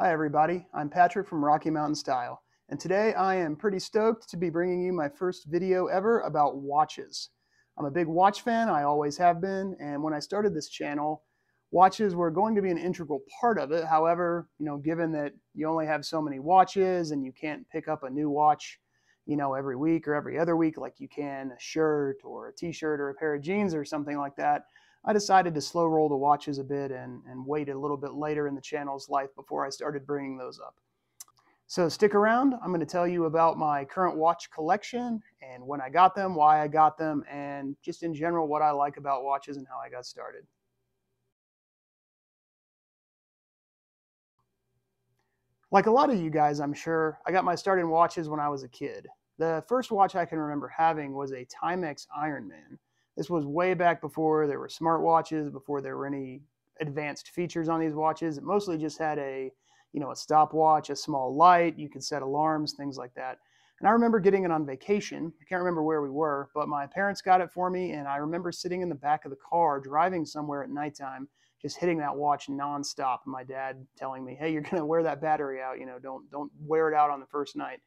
Hi everybody, I'm Patrick from Rocky Mountain Style, and today I am pretty stoked to be bringing you my first video ever about watches. I'm a big watch fan, I always have been, and when I started this channel, watches were going to be an integral part of it. However, you know, given that you only have so many watches and you can't pick up a new watch, you know, every week or every other week like you can a shirt or a t-shirt or a pair of jeans or something like that, I decided to slow roll the watches a bit and, and wait a little bit later in the channel's life before I started bringing those up. So stick around. I'm going to tell you about my current watch collection and when I got them, why I got them, and just in general what I like about watches and how I got started. Like a lot of you guys, I'm sure, I got my start in watches when I was a kid. The first watch I can remember having was a Timex Ironman. This was way back before there were smartwatches, before there were any advanced features on these watches. It mostly just had a, you know, a stopwatch, a small light. You could set alarms, things like that. And I remember getting it on vacation. I can't remember where we were, but my parents got it for me. And I remember sitting in the back of the car driving somewhere at nighttime, just hitting that watch nonstop. And my dad telling me, "Hey, you're going to wear that battery out. You know, don't don't wear it out on the first night."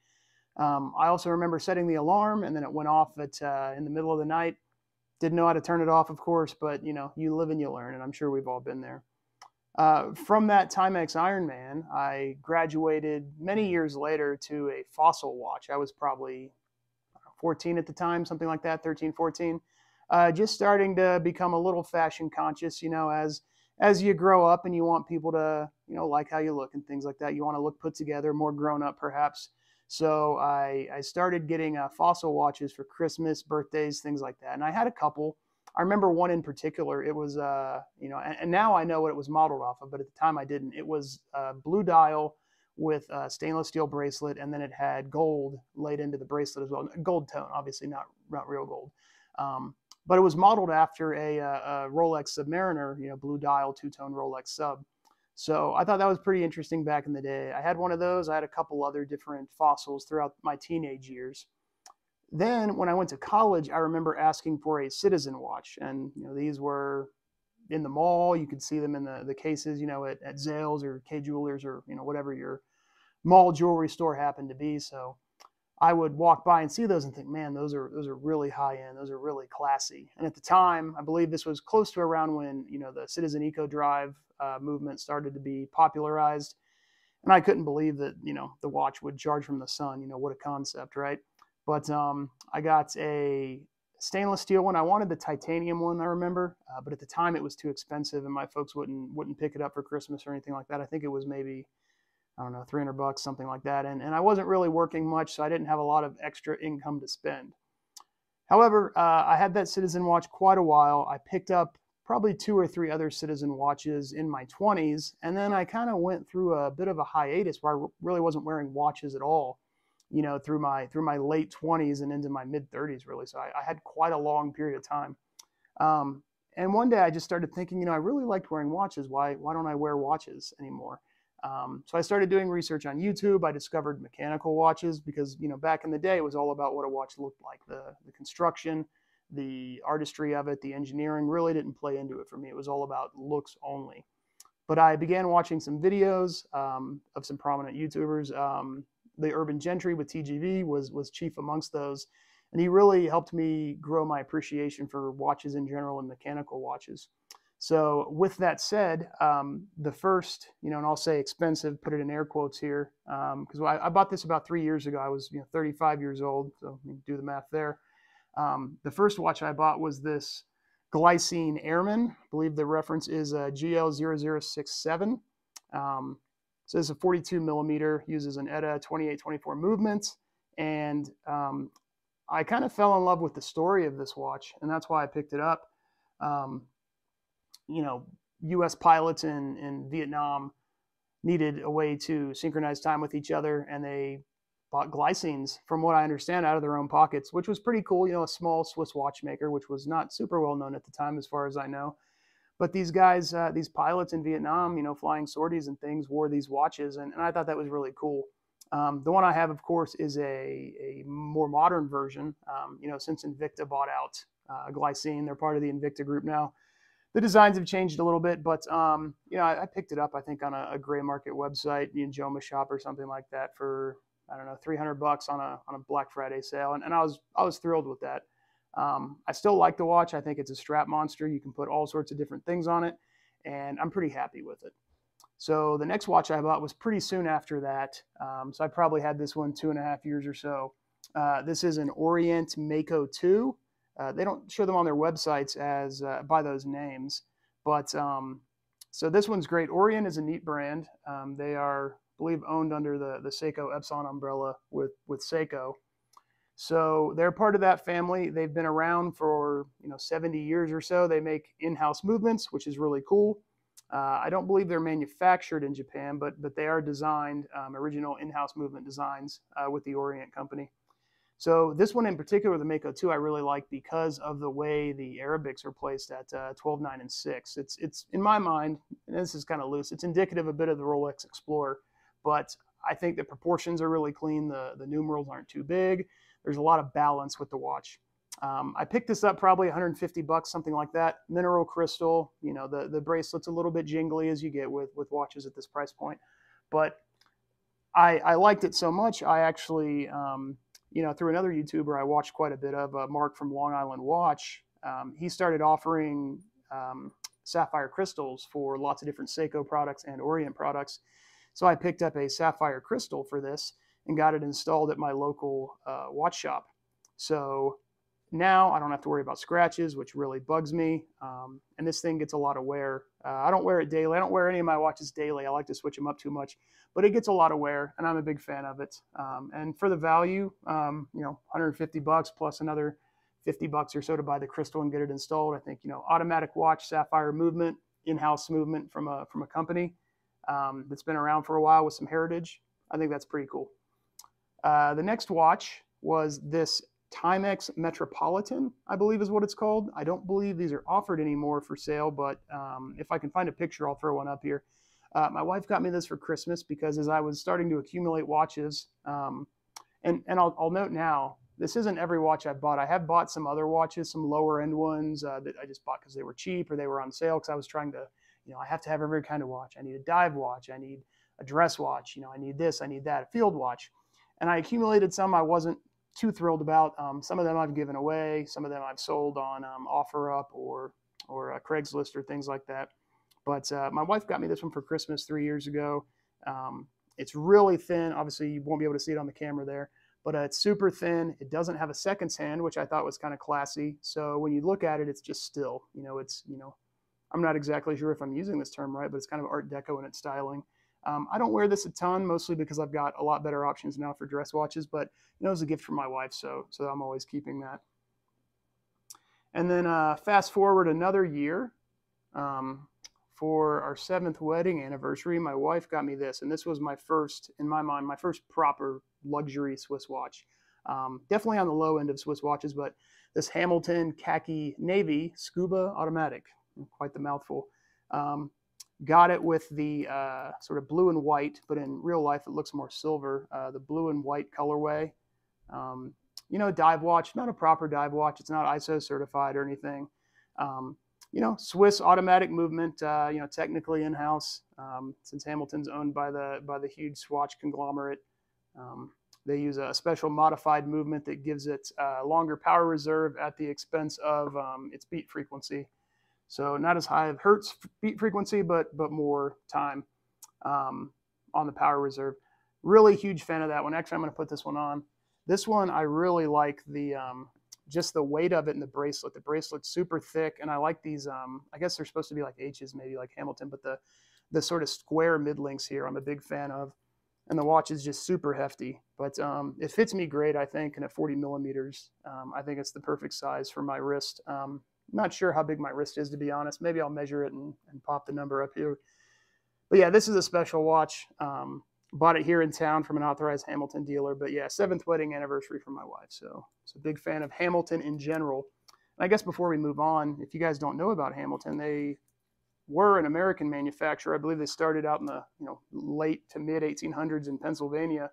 Um, I also remember setting the alarm, and then it went off at uh, in the middle of the night. Didn't know how to turn it off, of course, but you know, you live and you learn, and I'm sure we've all been there. Uh, from that Timex Ironman, I graduated many years later to a Fossil watch. I was probably 14 at the time, something like that, 13, 14. Uh, just starting to become a little fashion conscious, you know, as as you grow up and you want people to, you know, like how you look and things like that. You want to look put together, more grown up, perhaps. So I, I started getting uh, fossil watches for Christmas, birthdays, things like that. And I had a couple. I remember one in particular. It was, uh, you know, and, and, now I know what it was modeled off of, but at the time I didn't. It was a blue dial with a stainless steel bracelet, and then it had gold laid into the bracelet as well. Gold tone, obviously not not real gold, um, but it was modeled after a, a, a Rolex Submariner, you know, blue dial two tone Rolex sub. So I thought that was pretty interesting back in the day. I had one of those. I had a couple other different fossils throughout my teenage years. Then when I went to college, I remember asking for a citizen watch. And you know, these were in the mall. You could see them in the, the cases, you know, at, at Zales or Kay Jewelers or, you know, whatever your mall jewelry store happened to be. So I would walk by and see those and think, man, those are those are really high end. Those are really classy. And at the time, I believe this was close to around when you know the Citizen Eco Drive uh, movement started to be popularized. And I couldn't believe that you know the watch would charge from the sun. You know what a concept, right? But um, I got a stainless steel one. I wanted the titanium one. I remember, uh, but at the time it was too expensive, and my folks wouldn't wouldn't pick it up for Christmas or anything like that. I think it was maybe I don't know, 300 bucks, something like that. And, and I wasn't really working much, so I didn't have a lot of extra income to spend. However, uh, I had that Citizen watch quite a while. I picked up probably two or three other Citizen watches in my 20s, and then I kind of went through a bit of a hiatus where I really wasn't wearing watches at all, you know, through my through my late 20s and into my mid 30s, really. So I, I, had quite a long period of time. Um, and one day I just started thinking, you know, I really liked wearing watches. Why why don't I wear watches anymore? Um, so I started doing research on YouTube. I discovered mechanical watches because you know back in the day it was all about what a watch looked like. The the construction, the artistry of it, the engineering really didn't play into it for me. It was all about looks only. But I began watching some videos um, of some prominent YouTubers. Um, the Urban Gentry with TGV was was chief amongst those, and he really helped me grow my appreciation for watches in general and mechanical watches. So with that said, um, the first, you know, and I'll say expensive, put it in air quotes here, because um, I, I, bought this about three years ago. I was, you know, 35 years old, so do the math there. Um, the first watch I bought was this Glycine Airman. I believe the reference is a GL0067. Um, so it's a 42 millimeter, uses an ETA 2824 movement, and um, I kind of fell in love with the story of this watch, and that's why I picked it up. Um, you know, U.S. pilots in, in Vietnam needed a way to synchronize time with each other, and they bought glycines, from what I understand, out of their own pockets, which was pretty cool. You know, a small Swiss watchmaker, which was not super well known at the time, as far as I know. But these guys, uh, these pilots in Vietnam, you know, flying sorties and things, wore these watches, and, and I thought that was really cool. Um, the one I have, of course, is a, a more modern version. Um, you know, since Invicta bought out uh, Glycine, they're part of the Invicta group now the designs have changed a little bit, but um, you know, I, I, picked it up. I think on a, a gray market website, know, Joma Shop or something like that for I don't know, 300 bucks on a on a Black Friday sale, and, and I was I was thrilled with that. Um, I still like the watch. I think it's a strap monster. You can put all sorts of different things on it, and I'm pretty happy with it. So the next watch I bought was pretty soon after that. Um, so I probably had this one two and a half years or so. Uh, this is an Orient Mako 2. Uh, they don't show them on their websites as uh, by those names, but um, so this one's great. Orient is a neat brand. Um, they are, I believe, owned under the the Seiko Epson umbrella with with Seiko. So they're part of that family. They've been around for you know 70 years or so. They make in-house movements, which is really cool. Uh, I don't believe they're manufactured in Japan, but but they are designed um, original in-house movement designs uh, with the Orient company. So this one in particular, the Mako 2, I really like because of the way the Arabics are placed at uh, 12, 9, and 6. It's, it's in my mind, and this is kind of loose, it's indicative a bit of the Rolex Explorer, but I think the proportions are really clean. The, the numerals aren't too big. There's a lot of balance with the watch. Um, I picked this up probably 150 bucks, something like that. Mineral crystal, you know, the, the bracelet's a little bit jingly as you get with, with watches at this price point. But I, I liked it so much, I actually um, you know, through another YouTuber I watched quite a bit of, uh, Mark from Long Island Watch, um, he started offering um, sapphire crystals for lots of different Seiko products and Orient products. So I picked up a sapphire crystal for this and got it installed at my local uh, watch shop. So now I don't have to worry about scratches, which really bugs me. Um, and this thing gets a lot of wear. Uh, I don't wear it daily. I don't wear any of my watches daily. I like to switch them up too much, but it gets a lot of wear, and I'm a big fan of it. Um, and for the value, um, you know, 150 bucks plus another 50 bucks or so to buy the crystal and get it installed. I think you know, automatic watch, sapphire movement, in-house movement from a from a company um, that's been around for a while with some heritage. I think that's pretty cool. Uh, the next watch was this Timex Metropolitan, I believe is what it's called. I don't believe these are offered anymore for sale, but um, if I can find a picture, I'll throw one up here. Uh, my wife got me this for Christmas because as I was starting to accumulate watches, um, and, and I'll, I'll, note now, this isn't every watch I've bought. I have bought some other watches, some lower end ones uh, that I just bought because they were cheap or they were on sale because I was trying to, you know, I have to have every kind of watch. I need a dive watch. I need a dress watch. You know, I need this, I need that, a field watch. And I accumulated some I wasn't too thrilled about. Um, some of them I've given away. Some of them I've sold on um, OfferUp or or uh, Craigslist or things like that. But uh, my wife got me this one for Christmas three years ago. Um, it's really thin. Obviously, you won't be able to see it on the camera there, but uh, it's super thin. It doesn't have a seconds hand, which I thought was kind of classy. So when you look at it, it's just still. You know, it's you know, I'm not exactly sure if I'm using this term right, but it's kind of Art Deco in its styling. Um, I don't wear this a ton, mostly because I've got a lot better options now for dress watches, but you know, it was a gift from my wife, so, so I'm always keeping that. And then uh, fast forward another year, um, for our seventh wedding anniversary, my wife got me this, and this was my first, in my mind, my first proper luxury Swiss watch. Um, definitely on the low end of Swiss watches, but this Hamilton khaki navy scuba automatic, quite the mouthful. Um, Got it with the uh, sort of blue and white, but in real life it looks more silver. Uh, the blue and white colorway. Um, you know, dive watch, not a proper dive watch. It's not ISO certified or anything. Um, you know, Swiss automatic movement. Uh, you know, technically in house um, since Hamilton's owned by the by the huge Swatch conglomerate. Um, they use a special modified movement that gives it uh, longer power reserve at the expense of um, its beat frequency. So not as high of hertz beat frequency, but but more time um, on the power reserve. Really huge fan of that one. Actually, I'm going to put this one on. This one I really like the um, just the weight of it and the bracelet. The bracelet's super thick, and I like these. Um, I guess they're supposed to be like H's, maybe like Hamilton, but the the sort of square mid links here, I'm a big fan of. And the watch is just super hefty, but um, it fits me great, I think. And at 40 millimeters, um, I think it's the perfect size for my wrist. Not sure how big my wrist is, to be honest. Maybe I'll measure it and, and pop the number up here. But yeah, this is a special watch. Um, bought it here in town from an authorized Hamilton dealer. But yeah, seventh wedding anniversary for my wife. So, so big fan of Hamilton in general. And I guess before we move on, if you guys don't know about Hamilton, they were an American manufacturer. I believe they started out in the you know late to mid 1800s in Pennsylvania,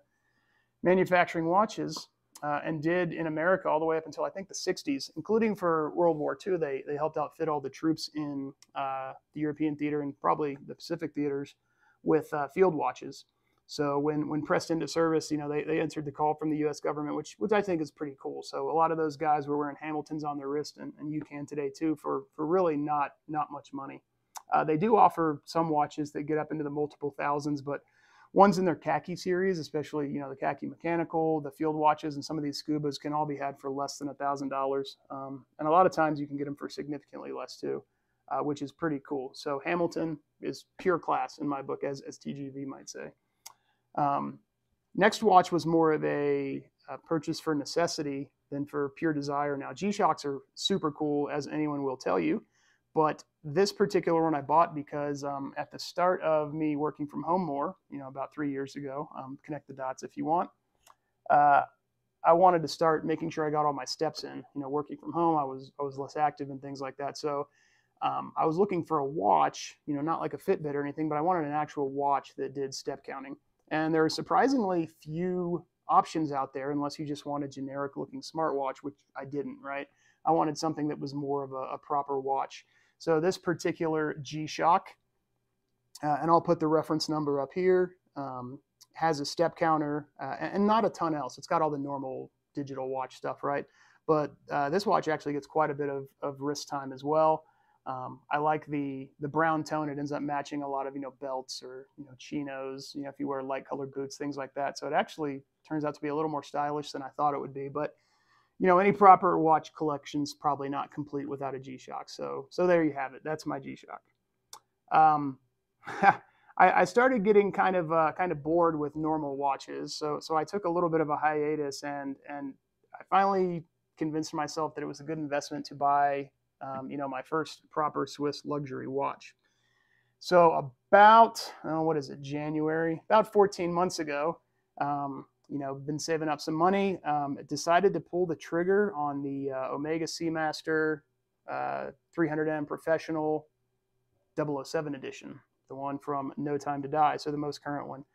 manufacturing watches. Uh, and did in America all the way up until I think the 60s, including for World War II. They, they helped outfit all the troops in uh, the European theater and probably the Pacific theaters with uh, field watches. So when, when pressed into service, you know, they, they answered the call from the U.S. government, which which I think is pretty cool. So a lot of those guys were wearing Hamiltons on their wrist, and, and you can today too for for really not not much money. Uh, they do offer some watches that get up into the multiple thousands, but ones in their khaki series, especially you know the khaki mechanical, the field watches, and some of these scubas can all be had for less than a thousand dollars. Um, and a lot of times you can get them for significantly less too, uh, which is pretty cool. So Hamilton is pure class in my book, as as TGV might say. Um, next watch was more of a, a, purchase for necessity than for pure desire. Now, G Shocks are super cool, as anyone will tell you, but this particular one I bought because um, at the start of me working from home more, you know, about three years ago, um, connect the dots if you want. Uh, I wanted to start making sure I got all my steps in. You know, working from home, I was I was less active and things like that. So um, I was looking for a watch, you know, not like a Fitbit or anything, but I wanted an actual watch that did step counting. And there are surprisingly few options out there unless you just want a generic looking smartwatch, which I didn't, right? I wanted something that was more of a, a proper watch. So this particular G-Shock, uh, and I'll put the reference number up here, um, has a step counter uh, and not a ton else. It's got all the normal digital watch stuff, right? But uh, this watch actually gets quite a bit of, of wrist time as well. Um, I like the the brown tone. It ends up matching a lot of you know belts or you know chinos. You know if you wear light colored boots, things like that. So it actually turns out to be a little more stylish than I thought it would be. But you know any proper watch collection's probably not complete without a G-Shock. So so there you have it. That's my G-Shock. Um, I, I, started getting kind of uh, kind of bored with normal watches. So so I took a little bit of a hiatus and and I finally convinced myself that it was a good investment to buy um, you know, my first proper Swiss luxury watch. So about, oh, what is it, January, about 14 months ago, um, you know, been saving up some money, um, decided to pull the trigger on the uh, Omega Seamaster uh, 300M Professional 007 edition, the one from No Time to Die, so the most current one.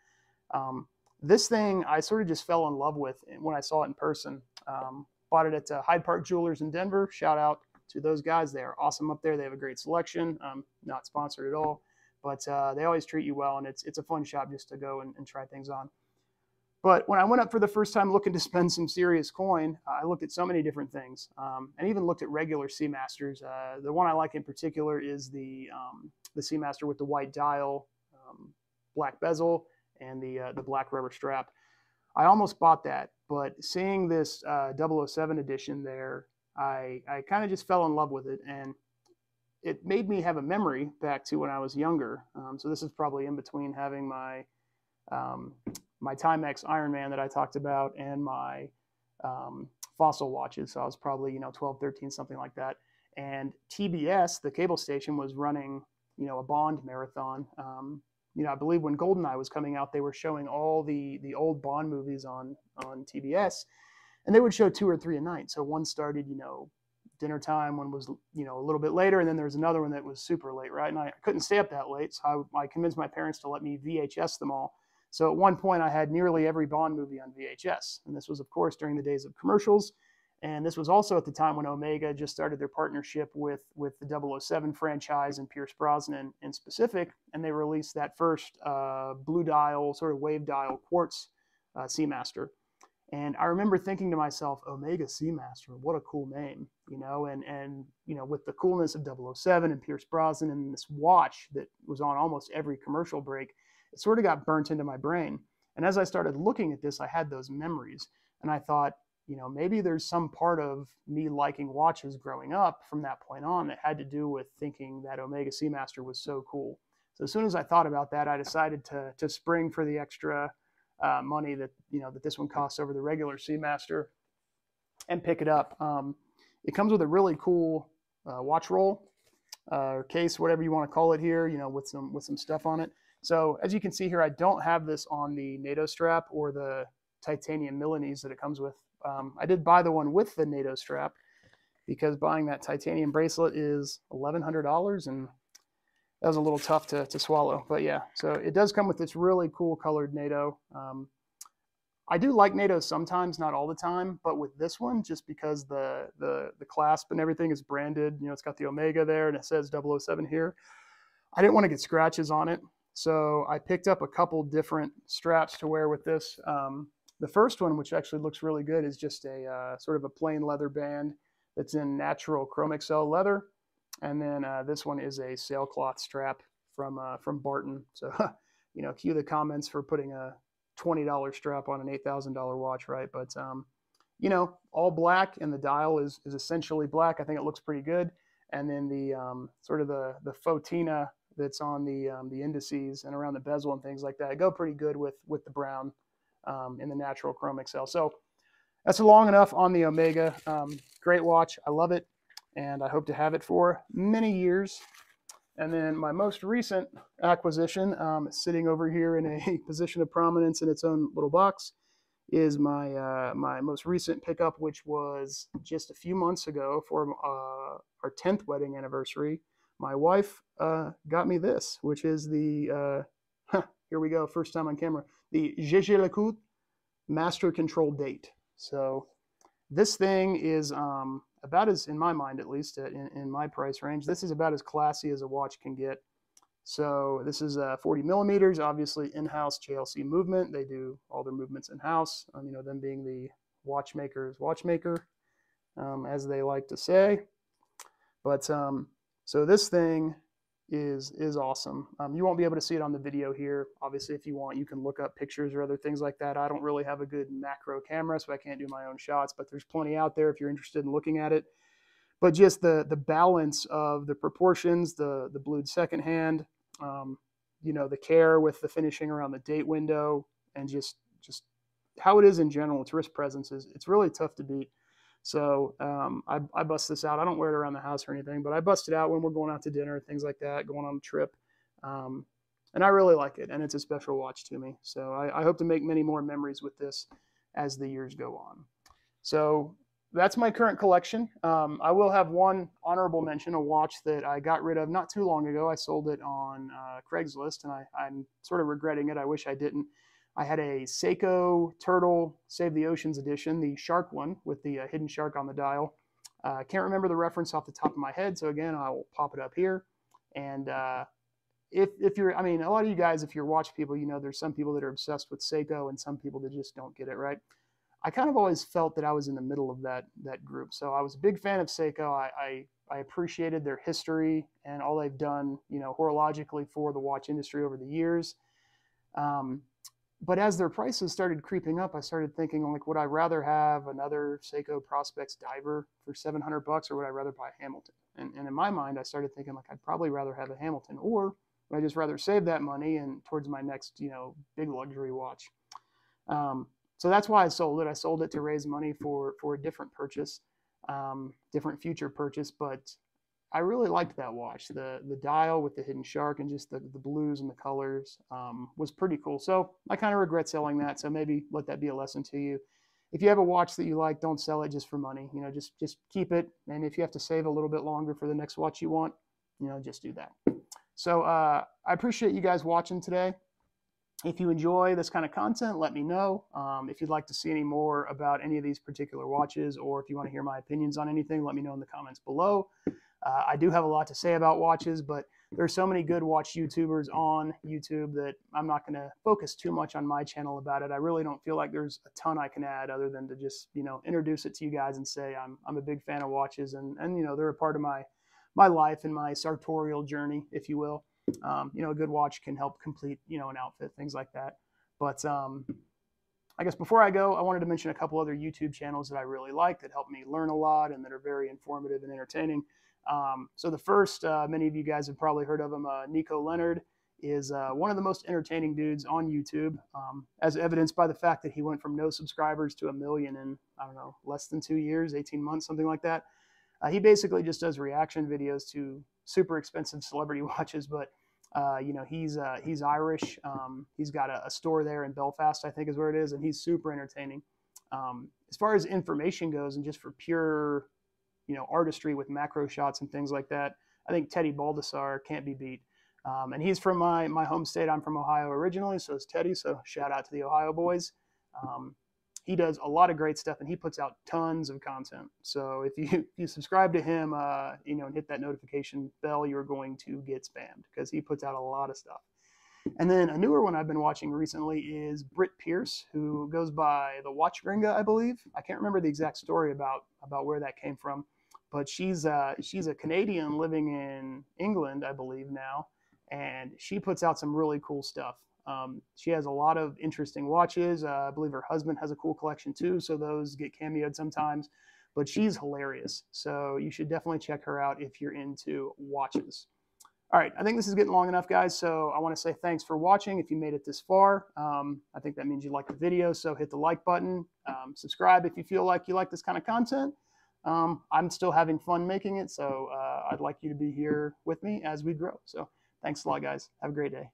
Um, this thing I sort of just fell in love with when I saw it in person. Um, bought it at uh, Hyde Park Jewelers in Denver. Shout out to those guys. They are awesome up there. They have a great selection. Um, not sponsored at all, but uh, they always treat you well, and it's it's a fun shop just to go and, and, try things on. But when I went up for the first time looking to spend some serious coin, uh, I looked at so many different things, um, and even looked at regular Seamasters. Uh, the one I like in particular is the um, the Seamaster with the white dial, um, black bezel, and the uh, the black rubber strap. I almost bought that, but seeing this uh, 007 edition there I, I kind of just fell in love with it and it made me have a memory back to when I was younger. Um, so this is probably in between having my um, my Timex Ironman that I talked about and my um, fossil watches. So I was probably you know 12, 13, something like that. And TBS, the cable station, was running you know a Bond marathon. Um, you know, I believe when Goldeneye was coming out, they were showing all the the old Bond movies on on TBS and they would show two or three a night. So one started, you know, dinner time, one was, you know, a little bit later, and then there was another one that was super late, right? And I couldn't stay up that late, so I, I convinced my parents to let me VHS them all. So at one point, I had nearly every Bond movie on VHS, and this was, of course, during the days of commercials. And this was also at the time when Omega just started their partnership with, with the 007 franchise and Pierce Brosnan in specific. And they released that first uh, blue dial, sort of wave dial quartz uh, Seamaster. And I remember thinking to myself, Omega Seamaster, what a cool name, you know, and, and, you know, with the coolness of 007 and Pierce Brosnan and this watch that was on almost every commercial break, it sort of got burnt into my brain. And as I started looking at this, I had those memories and I thought, you know, maybe there's some part of me liking watches growing up from that point on that had to do with thinking that Omega Seamaster was so cool. So as soon as I thought about that, I decided to, to spring for the extra uh, money that you know that this one costs over the regular Seamaster, and pick it up. Um, it comes with a really cool uh, watch roll uh, or case, whatever you want to call it here. You know, with some with some stuff on it. So as you can see here, I don't have this on the NATO strap or the titanium Milanese that it comes with. Um, I did buy the one with the NATO strap because buying that titanium bracelet is $1,100 and that was a little tough to, to swallow. But yeah, so it does come with this really cool colored NATO. Um, I do like NATO sometimes, not all the time, but with this one, just because the the the clasp and everything is branded, you know, it's got the Omega there and it says 007 here. I didn't want to get scratches on it, so I picked up a couple different straps to wear with this. Um, the first one, which actually looks really good, is just a uh, sort of a plain leather band that's in natural Chromexcel leather, and then uh, this one is a sailcloth strap from uh, from Barton. So, you know, cue the comments for putting a $20 strap on an $8,000 watch, right? But, um, you know, all black and the dial is, is essentially black. I think it looks pretty good. And then the um, sort of the, the fauxtina that's on the, um, the indices and around the bezel and things like that go pretty good with, with the brown um, in the natural Chromexcel. So that's long enough on the Omega. Um, great watch. I love it. And I hope to have it for many years. And then my most recent acquisition, um, sitting over here in a position of prominence in its own little box, is my uh, my most recent pickup, which was just a few months ago for uh, our 10th wedding anniversary. My wife uh, got me this, which is the uh, here we go, first time on camera, the Jaeger-LeCoultre Master Control Date. So this thing is um, about as, in my mind at least, uh, in, in my price range, this is about as classy as a watch can get. So this is uh, 40 millimeters, obviously in-house JLC movement. They do all their movements in-house. Um, you know, them being the watchmaker's watchmaker, um, as they like to say. But um, so this thing is is awesome. Um, you won't be able to see it on the video here. Obviously, if you want, you can look up pictures or other things like that. I don't really have a good macro camera, so I can't do my own shots, but there's plenty out there if you're interested in looking at it. But just the the balance of the proportions, the the blued second hand, um, you know, the care with the finishing around the date window, and just just how it is in general, its wrist presence is it's really tough to beat. So um, I, I, bust this out. I don't wear it around the house or anything, but I bust it out when we're going out to dinner, things like that, going on a trip. Um, and I really like it, and it's a special watch to me. So I, I, hope to make many more memories with this as the years go on. So that's my current collection. Um, I will have one honorable mention, a watch that I got rid of not too long ago. I sold it on uh, Craigslist, and I, I'm sort of regretting it. I wish I didn't. I had a Seiko Turtle Save the Oceans edition, the shark one with the uh, hidden shark on the dial. I uh, can't remember the reference off the top of my head, so again, I'll pop it up here. And uh, if, if you're, I mean, a lot of you guys, if you're watch people, you know, there's some people that are obsessed with Seiko and some people that just don't get it right. I kind of always felt that I was in the middle of that that group. So I was a big fan of Seiko. I, I, I appreciated their history and all they've done, you know, horologically for the watch industry over the years. Um, but as their prices started creeping up, I started thinking like, would I rather have another Seiko Prospex diver for 700 bucks, or would I rather buy a Hamilton? And, and in my mind, I started thinking like, I'd probably rather have a Hamilton, or would I just rather save that money and towards my next, you know, big luxury watch? Um, so that's why I sold it. I sold it to raise money for for a different purchase, um, different future purchase. But I really liked that watch. The the dial with the hidden shark and just the, the blues and the colors um, was pretty cool. So I kind of regret selling that. So maybe let that be a lesson to you. If you have a watch that you like, don't sell it just for money. You know, just just keep it. And if you have to save a little bit longer for the next watch you want, you know, just do that. So uh, I appreciate you guys watching today. If you enjoy this kind of content, let me know. Um, if you'd like to see any more about any of these particular watches, or if you want to hear my opinions on anything, let me know in the comments below. Uh, I do have a lot to say about watches, but there's so many good watch YouTubers on YouTube that I'm not going to focus too much on my channel about it. I really don't feel like there's a ton I can add other than to just, you know, introduce it to you guys and say I'm, I'm a big fan of watches and, and, you know, they're a part of my, my life and my sartorial journey, if you will. Um, you know, a good watch can help complete, you know, an outfit, things like that. But um, I guess before I go, I wanted to mention a couple other YouTube channels that I really like that help me learn a lot and that are very informative and entertaining. Um, so the first, uh, many of you guys have probably heard of him, uh, Nico Leonard is uh, one of the most entertaining dudes on YouTube, um, as evidenced by the fact that he went from no subscribers to a million in, I don't know, less than two years, 18 months, something like that. Uh, he basically just does reaction videos to super expensive celebrity watches, but uh, you know, he's uh, he's Irish. Um, he's got a, a, store there in Belfast, I think is where it is, and he's super entertaining. Um, as far as information goes, and just for pure you know artistry with macro shots and things like that. I think Teddy Baldassarre can't be beat. Um, and he's from my my home state. I'm from Ohio originally, so is Teddy. So shout out to the Ohio boys. Um, he does a lot of great stuff and he puts out tons of content. So if you if you subscribe to him, uh, you know, and hit that notification bell, you're going to get spammed because he puts out a lot of stuff. And then a newer one I've been watching recently is Britt Pearce, who goes by the Watch Gringa, I believe. I can't remember the exact story about about where that came from, but she's uh, she's a Canadian living in England, I believe now, and she puts out some really cool stuff. Um, she has a lot of interesting watches. Uh, I believe her husband has a cool collection too, so those get cameoed sometimes. But she's hilarious, so you should definitely check her out if you're into watches. All right, I think this is getting long enough, guys. So I want to say thanks for watching. If you made it this far, um, I think that means you like the video. So hit the like button, um, subscribe if you feel like you like this kind of content. Um, I'm still having fun making it, so uh, I'd like you to be here with me as we grow. So thanks a lot, guys. Have a great day.